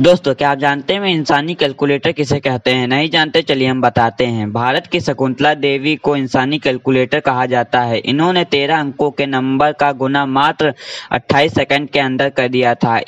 दोस्तों, क्या आप जानते हैं इंसानी कैलकुलेटर किसे कहते हैं? नहीं जानते, चलिए हम बताते हैं। भारत की शकुंतला देवी को इंसानी कैलकुलेटर कहा जाता है। इन्होंने तेरह अंकों के नंबर का गुना मात्र 28 सेकंड के अंदर कर दिया था।